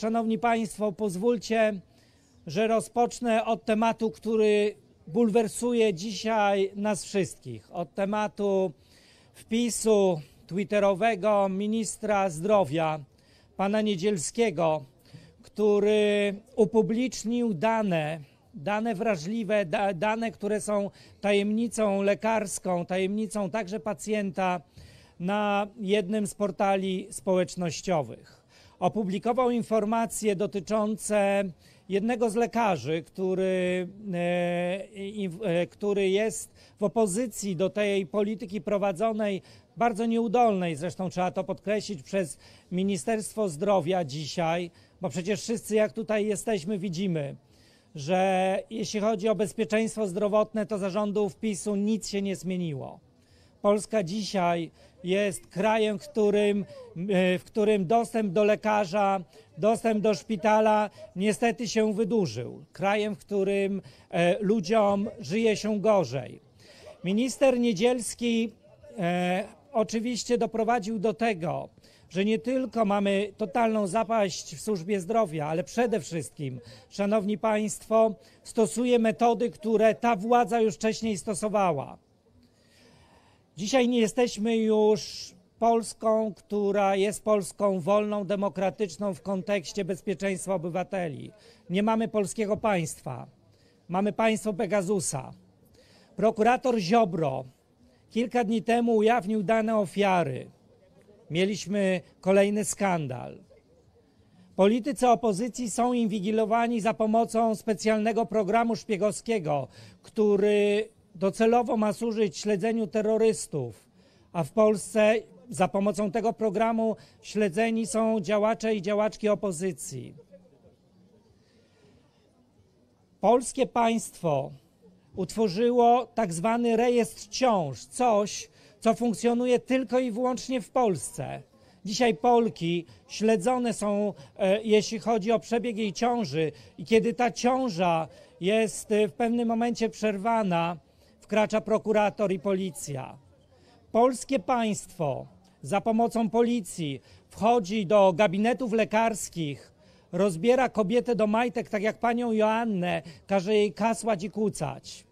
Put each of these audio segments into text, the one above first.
Szanowni Państwo, pozwólcie, że rozpocznę od tematu, który bulwersuje dzisiaj nas wszystkich. Od tematu wpisu twitterowego ministra zdrowia, pana Niedzielskiego, który upublicznił dane, dane wrażliwe, da, dane, które są tajemnicą lekarską, tajemnicą także pacjenta na jednym z portali społecznościowych. Opublikował informacje dotyczące jednego z lekarzy, który, e, e, który jest w opozycji do tej polityki prowadzonej, bardzo nieudolnej, zresztą trzeba to podkreślić, przez Ministerstwo Zdrowia dzisiaj, bo przecież wszyscy, jak tutaj jesteśmy, widzimy, że jeśli chodzi o bezpieczeństwo zdrowotne, to zarządów PiSu nic się nie zmieniło. Polska dzisiaj jest krajem, którym, e, w którym dostęp do lekarza, dostęp do szpitala niestety się wydłużył. Krajem, w którym e, ludziom żyje się gorzej. Minister Niedzielski e, oczywiście doprowadził do tego, że nie tylko mamy totalną zapaść w służbie zdrowia, ale przede wszystkim, szanowni państwo, stosuje metody, które ta władza już wcześniej stosowała. Dzisiaj nie jesteśmy już Polską, która jest Polską wolną, demokratyczną w kontekście bezpieczeństwa obywateli. Nie mamy polskiego państwa. Mamy państwo Pegasusa. Prokurator Ziobro kilka dni temu ujawnił dane ofiary. Mieliśmy kolejny skandal. Politycy opozycji są inwigilowani za pomocą specjalnego programu szpiegowskiego, który docelowo ma służyć śledzeniu terrorystów, a w Polsce za pomocą tego programu śledzeni są działacze i działaczki opozycji. Polskie państwo utworzyło tak zwany rejestr ciąż, coś, co funkcjonuje tylko i wyłącznie w Polsce. Dzisiaj Polki śledzone są, e, jeśli chodzi o przebieg jej ciąży, i kiedy ta ciąża jest e, w pewnym momencie przerwana, wkracza prokurator i policja. Polskie państwo za pomocą policji wchodzi do gabinetów lekarskich, rozbiera kobietę do majtek, tak jak panią Joannę, każe jej kasłać i kłócać.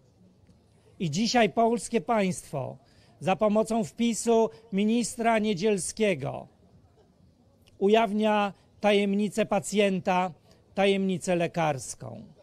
I dzisiaj polskie państwo za pomocą wpisu ministra Niedzielskiego ujawnia tajemnicę pacjenta, tajemnicę lekarską.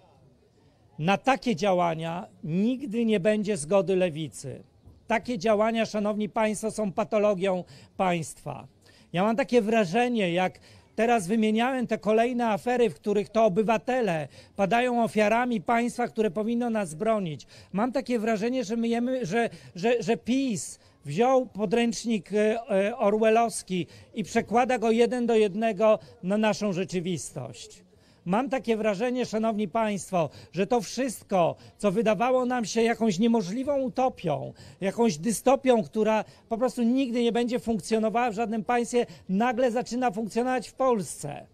Na takie działania nigdy nie będzie zgody lewicy. Takie działania, szanowni państwo, są patologią państwa. Ja mam takie wrażenie, jak teraz wymieniałem te kolejne afery, w których to obywatele padają ofiarami państwa, które powinno nas bronić. Mam takie wrażenie, że, myjemy, że, że, że PiS wziął podręcznik e, e, orwellowski i przekłada go jeden do jednego na naszą rzeczywistość. Mam takie wrażenie, szanowni państwo, że to wszystko, co wydawało nam się jakąś niemożliwą utopią, jakąś dystopią, która po prostu nigdy nie będzie funkcjonowała w żadnym państwie, nagle zaczyna funkcjonować w Polsce.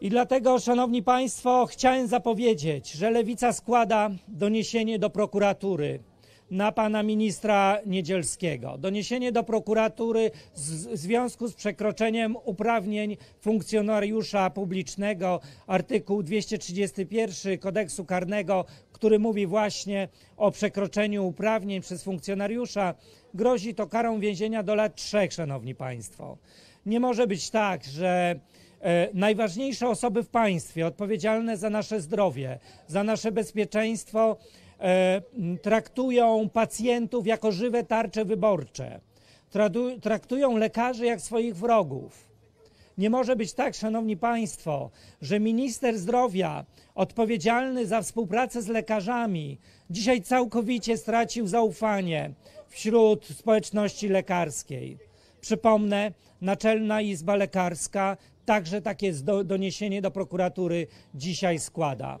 I dlatego, szanowni państwo, chciałem zapowiedzieć, że lewica składa doniesienie do prokuratury na pana ministra Niedzielskiego. Doniesienie do prokuratury w związku z przekroczeniem uprawnień funkcjonariusza publicznego, artykuł 231 kodeksu karnego, który mówi właśnie o przekroczeniu uprawnień przez funkcjonariusza, grozi to karą więzienia do lat trzech, szanowni państwo. Nie może być tak, że e, najważniejsze osoby w państwie odpowiedzialne za nasze zdrowie, za nasze bezpieczeństwo, traktują pacjentów jako żywe tarcze wyborcze, traktują lekarzy jak swoich wrogów. Nie może być tak, szanowni państwo, że minister zdrowia odpowiedzialny za współpracę z lekarzami dzisiaj całkowicie stracił zaufanie wśród społeczności lekarskiej. Przypomnę, Naczelna Izba Lekarska także takie doniesienie do prokuratury dzisiaj składa.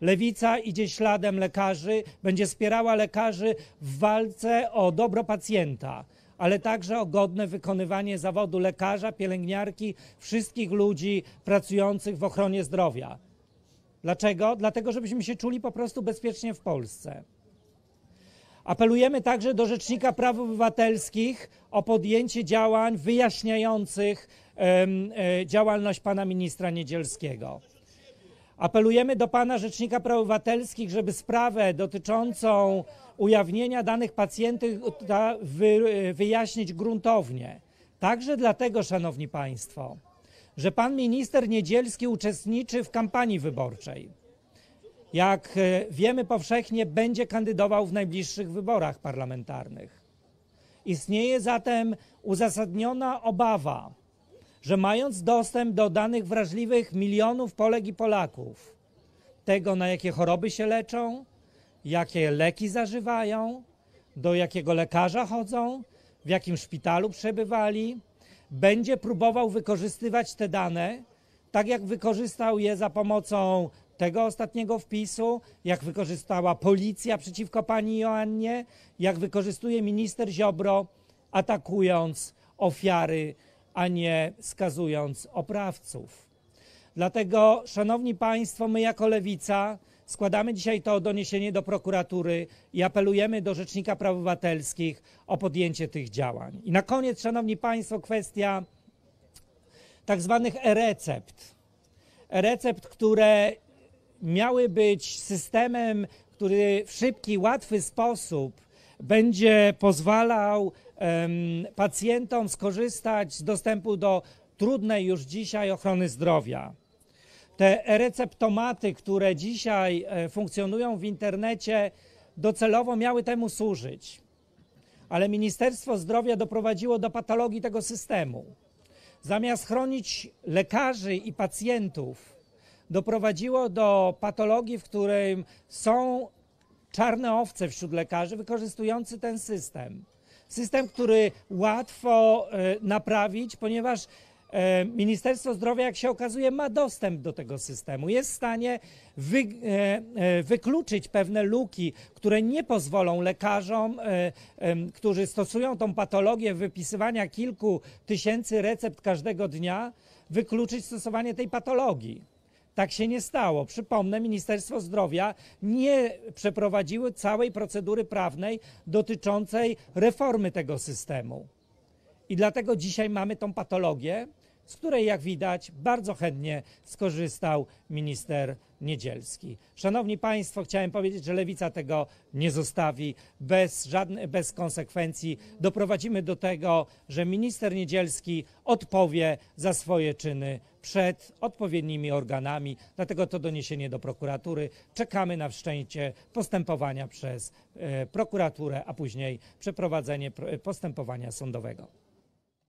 Lewica idzie śladem lekarzy, będzie wspierała lekarzy w walce o dobro pacjenta, ale także o godne wykonywanie zawodu lekarza, pielęgniarki, wszystkich ludzi pracujących w ochronie zdrowia. Dlaczego? Dlatego, żebyśmy się czuli po prostu bezpiecznie w Polsce. Apelujemy także do Rzecznika Praw Obywatelskich o podjęcie działań wyjaśniających e, działalność pana ministra Niedzielskiego. Apelujemy do pana Rzecznika Praw Obywatelskich, żeby sprawę dotyczącą ujawnienia danych pacjentów wyjaśnić gruntownie. Także dlatego, szanowni państwo, że pan minister Niedzielski uczestniczy w kampanii wyborczej. Jak e, wiemy powszechnie, będzie kandydował w najbliższych wyborach parlamentarnych. Istnieje zatem uzasadniona obawa, że mając dostęp do danych wrażliwych milionów Polek i Polaków, tego na jakie choroby się leczą, jakie leki zażywają, do jakiego lekarza chodzą, w jakim szpitalu przebywali, będzie próbował wykorzystywać te dane, tak jak wykorzystał je za pomocą tego ostatniego wpisu, jak wykorzystała policja przeciwko pani Joannie, jak wykorzystuje minister Ziobro, atakując ofiary, a nie skazując oprawców. Dlatego, szanowni państwo, my jako lewica składamy dzisiaj to doniesienie do prokuratury i apelujemy do Rzecznika Praw Obywatelskich o podjęcie tych działań. I na koniec, szanowni państwo, kwestia tak zwanych e-recept. E-recept, które miały być systemem, który w szybki, łatwy sposób będzie pozwalał pacjentom skorzystać z dostępu do trudnej już dzisiaj ochrony zdrowia. Te receptomaty, które dzisiaj e, funkcjonują w internecie, docelowo miały temu służyć. Ale Ministerstwo Zdrowia doprowadziło do patologii tego systemu. Zamiast chronić lekarzy i pacjentów, doprowadziło do patologii, w którym są czarne owce wśród lekarzy wykorzystujący ten system. System, który łatwo e, naprawić, ponieważ e, Ministerstwo Zdrowia, jak się okazuje, ma dostęp do tego systemu. Jest w stanie wy, e, wykluczyć pewne luki, które nie pozwolą lekarzom, którzy stosują tą patologię wypisywania kilku tysięcy recept każdego dnia, wykluczyć stosowanie tej patologii. Tak się nie stało. Przypomnę, Ministerstwo Zdrowia nie przeprowadziło całej procedury prawnej dotyczącej reformy tego systemu. I dlatego dzisiaj mamy tą patologię, z której, jak widać, bardzo chętnie skorzystał minister Niedzielski. Szanowni Państwo, chciałem powiedzieć, że Lewica tego nie zostawi bez, żadnych, bez konsekwencji. Doprowadzimy do tego, że minister Niedzielski odpowie za swoje czyny przed odpowiednimi organami. Dlatego to doniesienie do prokuratury. Czekamy na wszczęcie postępowania przez e, prokuraturę, a później przeprowadzenie pro- postępowania sądowego.